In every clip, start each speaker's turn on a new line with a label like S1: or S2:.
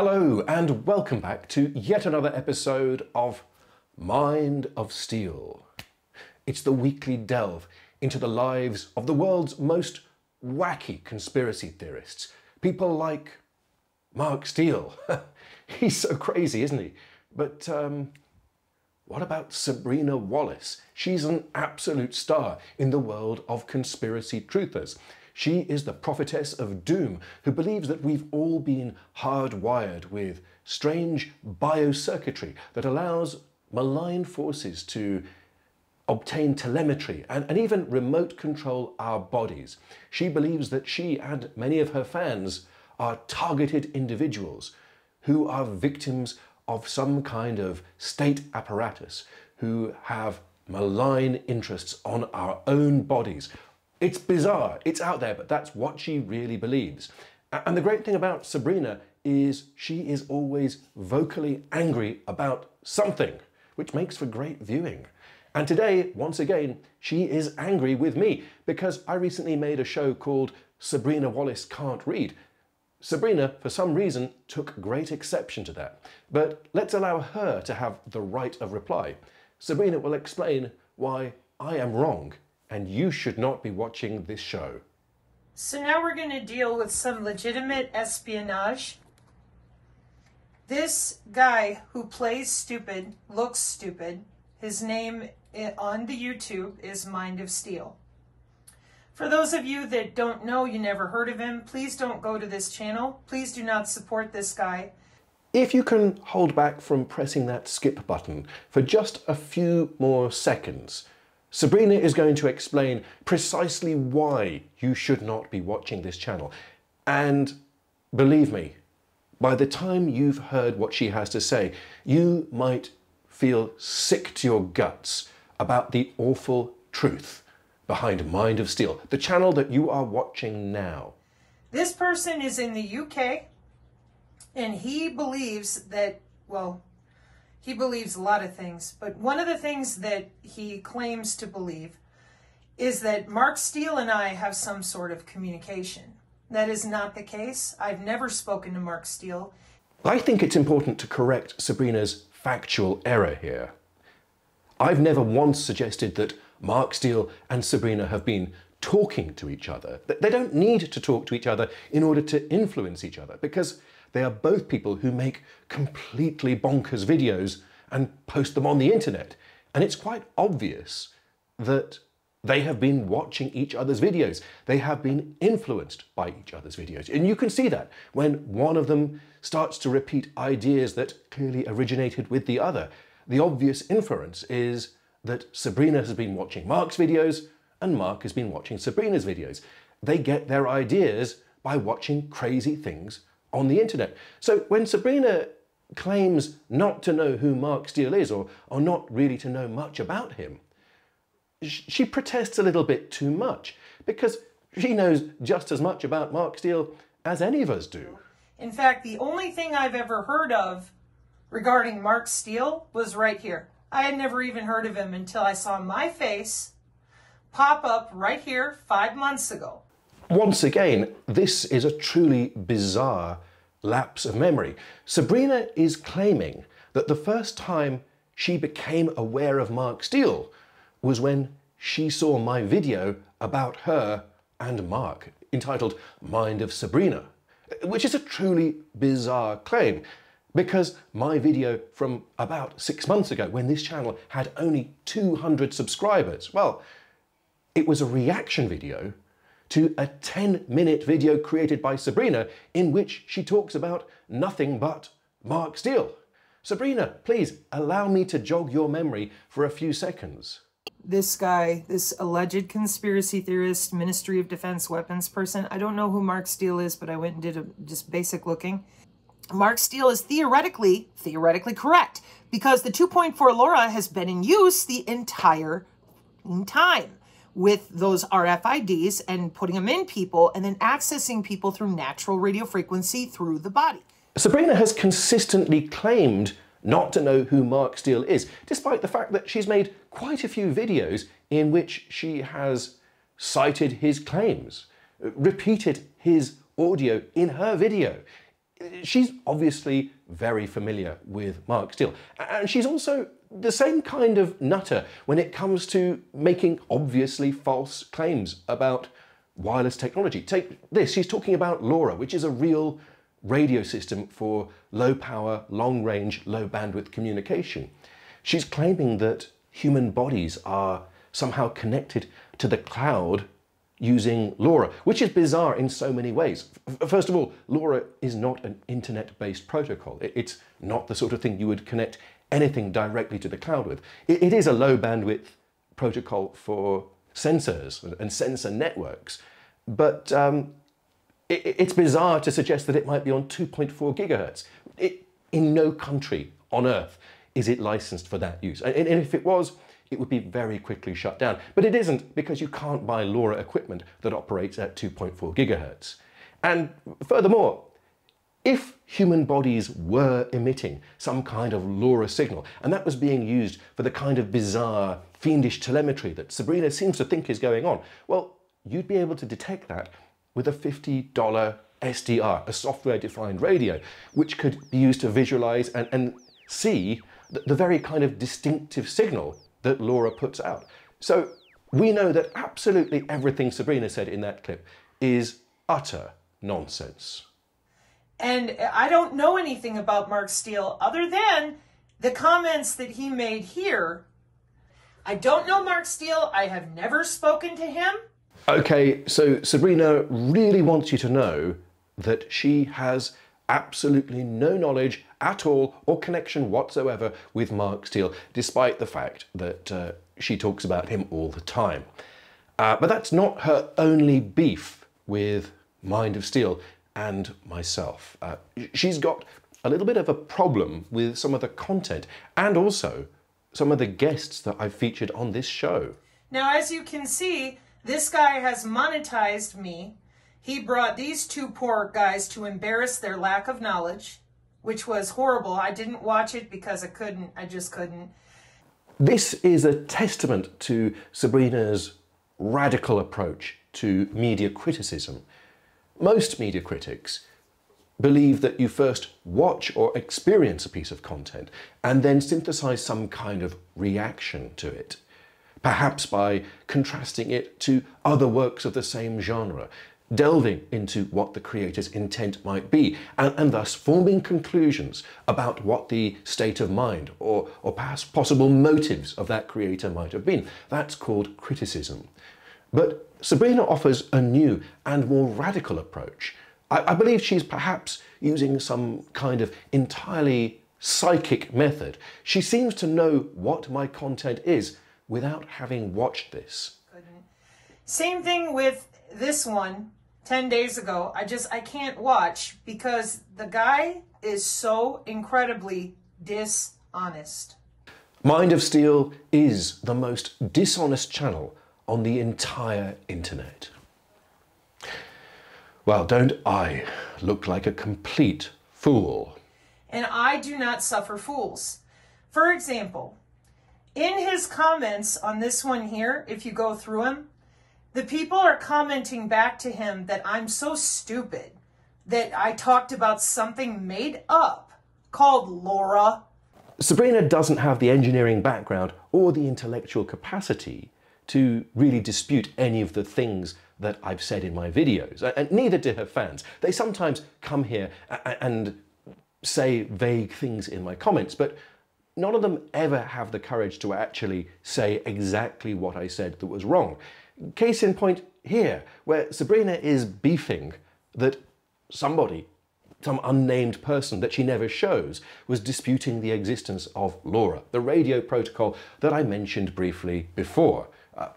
S1: Hello, and welcome back to yet another episode of Mind of Steele. It's the weekly delve into the lives of the world's most wacky conspiracy theorists. People like Mark Steele. He's so crazy, isn't he? But um, what about Sabrina Wallace? She's an absolute star in the world of conspiracy truthers. She is the prophetess of doom who believes that we've all been hardwired with strange biocircuitry that allows malign forces to obtain telemetry and, and even remote control our bodies. She believes that she and many of her fans are targeted individuals who are victims of some kind of state apparatus, who have malign interests on our own bodies, it's bizarre, it's out there, but that's what she really believes. And the great thing about Sabrina is she is always vocally angry about something, which makes for great viewing. And today, once again, she is angry with me because I recently made a show called Sabrina Wallace Can't Read. Sabrina, for some reason, took great exception to that. But let's allow her to have the right of reply. Sabrina will explain why I am wrong and you should not be watching this show.
S2: So now we're going to deal with some legitimate espionage. This guy who plays stupid, looks stupid, his name on the YouTube is Mind of Steele. For those of you that don't know, you never heard of him, please don't go to this channel. Please do not support this guy.
S1: If you can hold back from pressing that skip button for just a few more seconds, Sabrina is going to explain precisely why you should not be watching this channel. And believe me, by the time you've heard what she has to say, you might feel sick to your guts about the awful truth behind Mind of Steele, the channel that you are watching now.
S2: This person is in the UK and he believes that, well, he believes a lot of things, but one of the things that he claims to believe is that Mark Steele and I have some sort of communication. That is not the case. I've never spoken to Mark Steele.
S1: I think it's important to correct Sabrina's factual error here. I've never once suggested that Mark Steele and Sabrina have been talking to each other. They don't need to talk to each other in order to influence each other because they are both people who make completely bonkers videos and post them on the internet. And it's quite obvious that they have been watching each other's videos. They have been influenced by each other's videos. And you can see that when one of them starts to repeat ideas that clearly originated with the other. The obvious inference is that Sabrina has been watching Mark's videos and Mark has been watching Sabrina's videos. They get their ideas by watching crazy things on the internet. So when Sabrina claims not to know who Mark Steele is or, or not really to know much about him, she protests a little bit too much because she knows just as much about Mark Steele as any of us do.
S2: In fact, the only thing I've ever heard of regarding Mark Steele was right here. I had never even heard of him until I saw my face pop up right here five months ago.
S1: Once again, this is a truly bizarre lapse of memory. Sabrina is claiming that the first time she became aware of Mark Steele was when she saw my video about her and Mark, entitled Mind of Sabrina, which is a truly bizarre claim because my video from about six months ago, when this channel had only 200 subscribers, well, it was a reaction video to a 10 minute video created by Sabrina in which she talks about nothing but Mark Steele. Sabrina, please allow me to jog your memory for a few seconds.
S2: This guy, this alleged conspiracy theorist, Ministry of Defense weapons person, I don't know who Mark Steele is, but I went and did a just basic looking. Mark Steele is theoretically, theoretically correct because the 2.4 LoRa has been in use the entire time with those RFIDs and putting them in people and then accessing people through natural radio frequency through the body.
S1: Sabrina has consistently claimed not to know who Mark Steele is, despite the fact that she's made quite a few videos in which she has cited his claims, repeated his audio in her video. she's obviously very familiar with Mark Steele. And she's also the same kind of nutter when it comes to making obviously false claims about wireless technology. Take this, she's talking about LoRa, which is a real radio system for low power, long range, low bandwidth communication. She's claiming that human bodies are somehow connected to the cloud using LoRa, which is bizarre in so many ways. First of all, LoRa is not an internet-based protocol. It's not the sort of thing you would connect anything directly to the cloud with. It is a low bandwidth protocol for sensors and sensor networks, but um, it's bizarre to suggest that it might be on 2.4 gigahertz. It, in no country on earth is it licensed for that use. And if it was, it would be very quickly shut down. But it isn't because you can't buy LoRa equipment that operates at 2.4 gigahertz. And furthermore, if human bodies were emitting some kind of LoRa signal, and that was being used for the kind of bizarre, fiendish telemetry that Sabrina seems to think is going on, well, you'd be able to detect that with a $50 SDR, a software-defined radio, which could be used to visualize and, and see the, the very kind of distinctive signal that LoRa puts out. So we know that absolutely everything Sabrina said in that clip is utter nonsense.
S2: And I don't know anything about Mark Steele other than the comments that he made here. I don't know Mark Steele. I have never spoken to him.
S1: Okay, so Sabrina really wants you to know that she has absolutely no knowledge at all or connection whatsoever with Mark Steele, despite the fact that uh, she talks about him all the time. Uh, but that's not her only beef with Mind of Steele and myself. Uh, she's got a little bit of a problem with some of the content and also some of the guests that I've featured on this show.
S2: Now, as you can see, this guy has monetized me he brought these two poor guys to embarrass their lack of knowledge, which was horrible. I didn't watch it because I couldn't. I just couldn't.
S1: This is a testament to Sabrina's radical approach to media criticism. Most media critics believe that you first watch or experience a piece of content and then synthesize some kind of reaction to it, perhaps by contrasting it to other works of the same genre, delving into what the creator's intent might be, and, and, thus forming conclusions about what the state of mind or, or perhaps possible motives of that creator might have been. That's called criticism. But Sabrina offers a new and more radical approach. I, I believe she's perhaps using some kind of entirely psychic method. She seems to know what my content is without having watched this.
S2: Same thing with this one 10 days ago. I just, I can't watch because the guy is so incredibly dishonest.
S1: Mind of Steele is the most dishonest channel on the entire internet. Well, don't I look like a complete fool?
S2: And I do not suffer fools. For example, in his comments on this one here, if you go through them, the people are commenting back to him that I'm so stupid that I talked about something made up called LoRa.
S1: Sabrina doesn't have the engineering background or the intellectual capacity to really dispute any of the things that I've said in my videos, and neither do her fans. They sometimes come here and say vague things in my comments, but none of them ever have the courage to actually say exactly what I said that was wrong. Case in point here, where Sabrina is beefing that somebody, some unnamed person that she never shows, was disputing the existence of LoRa, the radio protocol that I mentioned briefly before.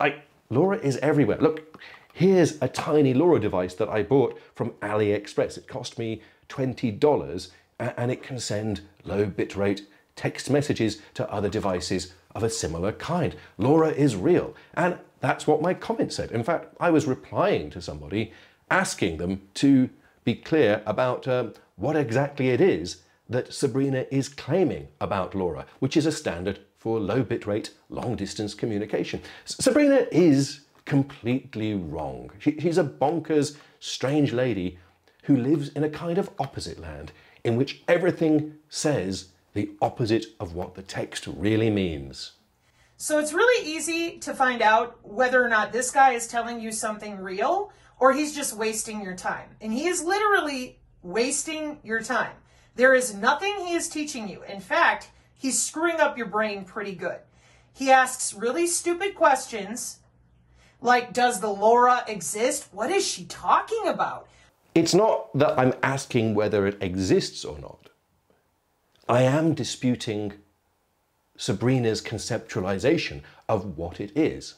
S1: I, LoRa is everywhere. Look, here's a tiny LoRa device that I bought from AliExpress. It cost me $20 and it can send low bitrate text messages to other devices of a similar kind. LoRa is real. And that's what my comment said. In fact, I was replying to somebody asking them to be clear about um, what exactly it is that Sabrina is claiming about LoRa, which is a standard for low bitrate, long distance communication. Sabrina is completely wrong. She, she's a bonkers, strange lady who lives in a kind of opposite land in which everything says the opposite of what the text really means.
S2: So it's really easy to find out whether or not this guy is telling you something real or he's just wasting your time. And he is literally wasting your time. There is nothing he is teaching you. In fact, he's screwing up your brain pretty good. He asks really stupid questions like, Does the LoRa exist? What is she talking about?
S1: It's not that I'm asking whether it exists or not. I am disputing Sabrina's conceptualization of what it is.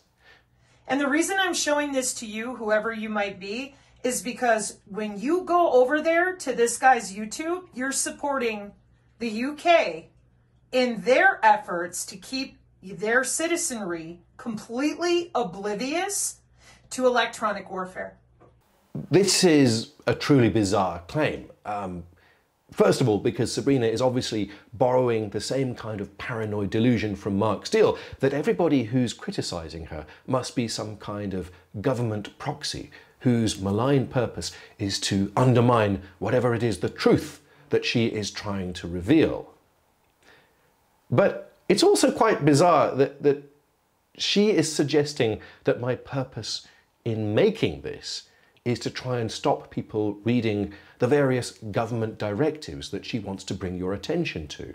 S2: And the reason I'm showing this to you, whoever you might be, is because when you go over there to this guy's YouTube, you're supporting the UK in their efforts to keep their citizenry completely oblivious to electronic warfare.
S1: This is a truly bizarre claim. Um, First of all, because Sabrina is obviously borrowing the same kind of paranoid delusion from Mark Steele that everybody who's criticizing her must be some kind of government proxy whose malign purpose is to undermine whatever it is the truth that she is trying to reveal. But it's also quite bizarre that, that she is suggesting that my purpose in making this is to try and stop people reading the various government directives that she wants to bring your attention to.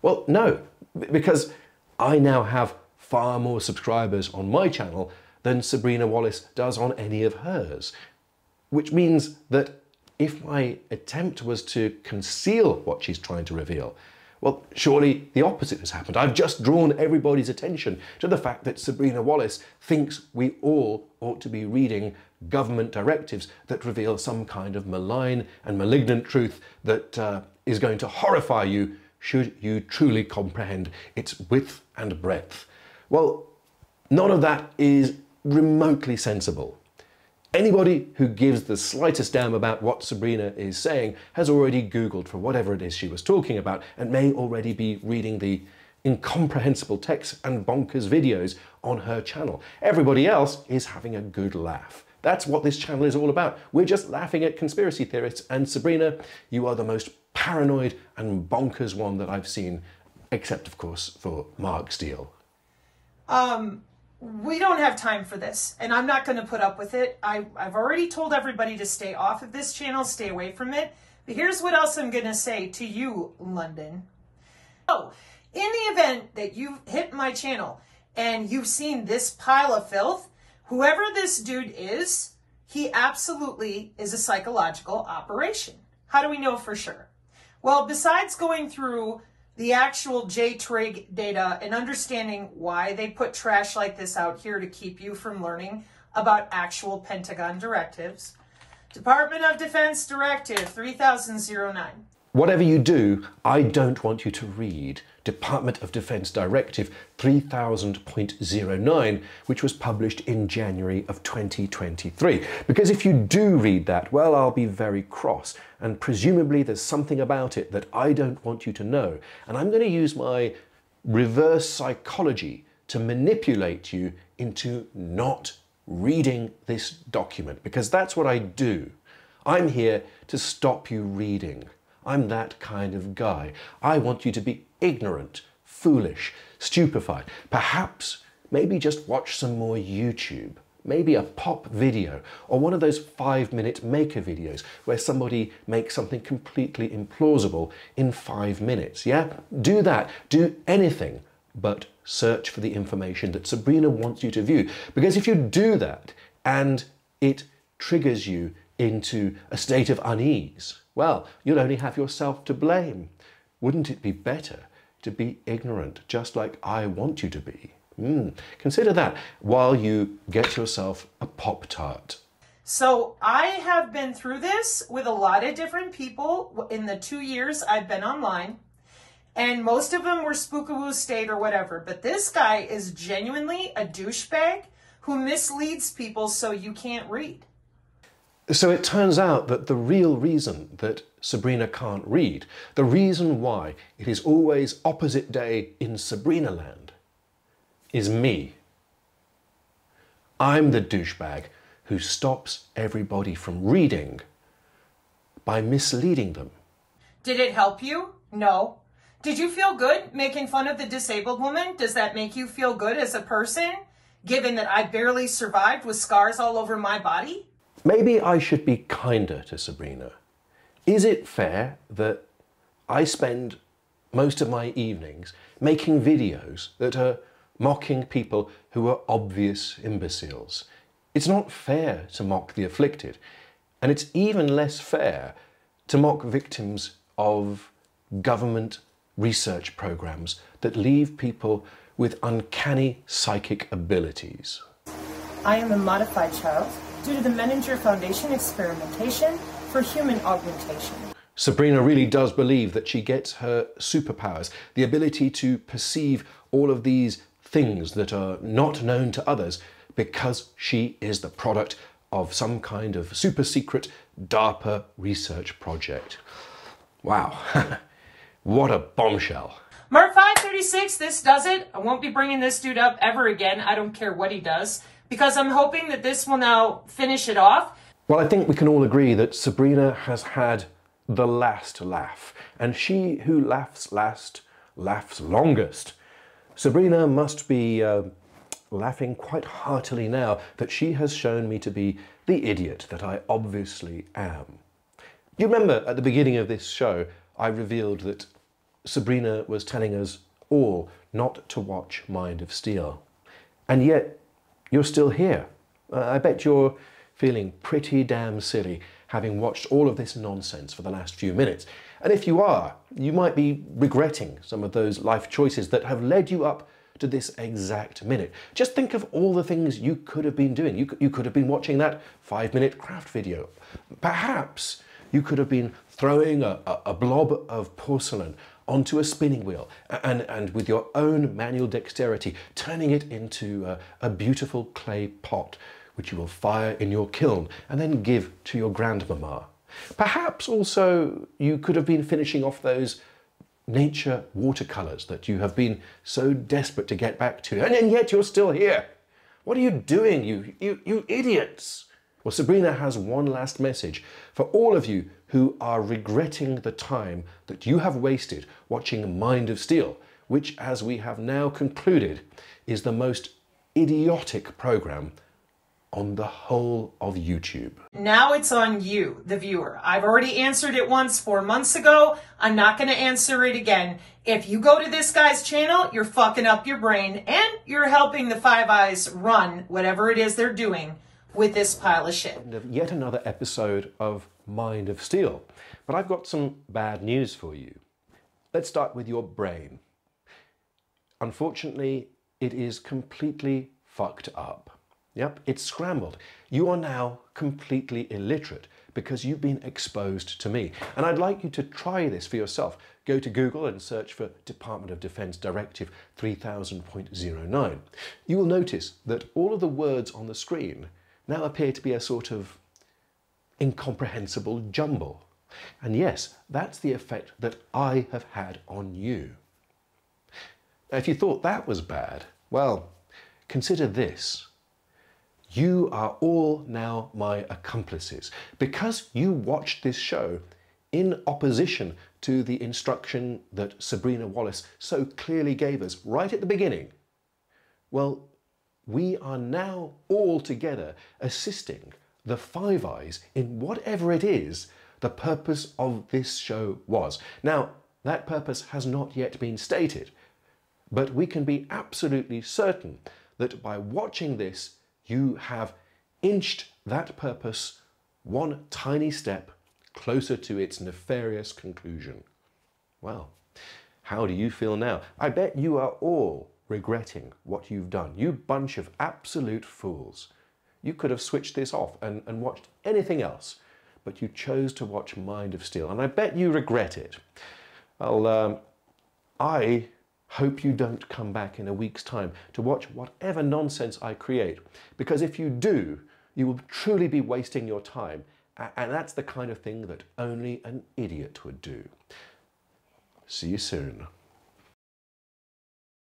S1: Well, no, because I now have far more subscribers on my channel than Sabrina Wallace does on any of hers. Which means that if my attempt was to conceal what she's trying to reveal, well, surely the opposite has happened. I've just drawn everybody's attention to the fact that Sabrina Wallace thinks we all ought to be reading government directives that reveal some kind of malign and malignant truth that uh, is going to horrify you should you truly comprehend its width and breadth. Well, none of that is remotely sensible. Anybody who gives the slightest damn about what Sabrina is saying has already Googled for whatever it is she was talking about and may already be reading the incomprehensible texts and bonkers videos on her channel. Everybody else is having a good laugh. That's what this channel is all about. We're just laughing at conspiracy theorists. And Sabrina, you are the most paranoid and bonkers one that I've seen, except, of course, for Mark Steele.
S2: Um, we don't have time for this, and I'm not going to put up with it. I, I've already told everybody to stay off of this channel, stay away from it. But here's what else I'm going to say to you, London. Oh, in the event that you've hit my channel and you've seen this pile of filth, whoever this dude is, he absolutely is a psychological operation. How do we know for sure? Well, besides going through the actual JTRIG data and understanding why they put trash like this out here to keep you from learning about actual Pentagon directives. Department of Defense Directive 3009.
S1: Whatever you do, I don't want you to read Department of Defense Directive 3000.09, which was published in January of 2023. Because if you do read that, well, I'll be very cross, and presumably there's something about it that I don't want you to know. And I'm going to use my reverse psychology to manipulate you into not reading this document, because that's what I do. I'm here to stop you reading. I'm that kind of guy. I want you to be ignorant, foolish, stupefied. Perhaps, maybe just watch some more YouTube. Maybe a pop video or one of those five minute maker videos where somebody makes something completely implausible in five minutes. Yeah? Do that. Do anything but search for the information that Sabrina wants you to view. Because if you do that and it triggers you into a state of unease, well, you'll only have yourself to blame. Wouldn't it be better to be ignorant, just like I want you to be? Mm. Consider that while you get yourself a Pop Tart.
S2: So, I have been through this with a lot of different people in the two years I've been online, and most of them were Spookaboo State or whatever. But this guy is genuinely a douchebag who misleads people so you can't read.
S1: So it turns out that the real reason that Sabrina can't read, the reason why it is always opposite day in Sabrina land, is me. I'm the douchebag who stops everybody from reading by misleading them.
S2: Did it help you? No. Did you feel good making fun of the disabled woman? Does that make you feel good as a person, given that I barely survived with scars all over my body?
S1: Maybe I should be kinder to Sabrina. Is it fair that I spend most of my evenings making videos that are mocking people who are obvious imbeciles? It's not fair to mock the afflicted, and it's even less fair to mock victims of government research programs that leave people with uncanny psychic abilities.
S2: I am a modified child due to the Menninger Foundation experimentation for human augmentation.
S1: Sabrina really does believe that she gets her superpowers, the ability to perceive all of these things that are not known to others, because she is the product of some kind of super secret DARPA research project. Wow, what a bombshell.
S2: Mark 536, this does it. I won't be bringing this dude up ever again. I don't care what he does, because I'm hoping that this will now finish it off.
S1: Well, I think we can all agree that Sabrina has had the last laugh, and she who laughs last laughs longest. Sabrina must be uh, laughing quite heartily now that she has shown me to be the idiot that I obviously am. You remember at the beginning of this show, I revealed that Sabrina was telling us all not to watch Mind of Steele. And yet, you're still here. Uh, I bet you're feeling pretty damn silly having watched all of this nonsense for the last few minutes. And if you are, you might be regretting some of those life choices that have led you up to this exact minute. Just think of all the things you could have been doing. You, you could have been watching that five minute craft video. Perhaps you could have been throwing a, a, a blob of porcelain onto a spinning wheel and, and with your own manual dexterity turning it into a, a beautiful clay pot which you will fire in your kiln and then give to your grandmama. Perhaps also you could have been finishing off those nature watercolors that you have been so desperate to get back to, and, and yet you're still here. What are you doing, you, you, you idiots? Well, Sabrina has one last message for all of you who are regretting the time that you have wasted watching Mind of Steele, which, as we have now concluded, is the most idiotic program on the whole of YouTube.
S2: Now it's on you, the viewer. I've already answered it once four months ago. I'm not going to answer it again. If you go to this guy's channel, you're fucking up your brain and you're helping the Five Eyes run whatever it is they're doing with this pile of shit.
S1: Uh, yet another episode of Mind of Steele. But I've got some bad news for you. Let's start with your brain. Unfortunately, it is completely fucked up. Yep, it's scrambled. You are now completely illiterate because you've been exposed to me. And I'd like you to try this for yourself. Go to Google and search for Department of Defense Directive 3000.09. You will notice that all of the words on the screen now appear to be a sort of incomprehensible jumble. And yes, that's the effect that I have had on you. Now, if you thought that was bad, well, consider this. You are all now my accomplices because you watched this show in opposition to the instruction that Sabrina Wallace so clearly gave us right at the beginning. Well, we are now all together assisting the Five Eyes in whatever it is the purpose of this show was. Now, that purpose has not yet been stated, but we can be absolutely certain that by watching this, you have inched that purpose one tiny step closer to its nefarious conclusion. Well, how do you feel now? I bet you are all regretting what you've done. You bunch of absolute fools. You could have switched this off and, and watched anything else, but you chose to watch Mind of Steele, and I bet you regret it. Well, um, I hope you don't come back in a week's time to watch whatever nonsense I create, because if you do, you will truly be wasting your time, and that's the kind of thing that only an idiot would do. See you soon.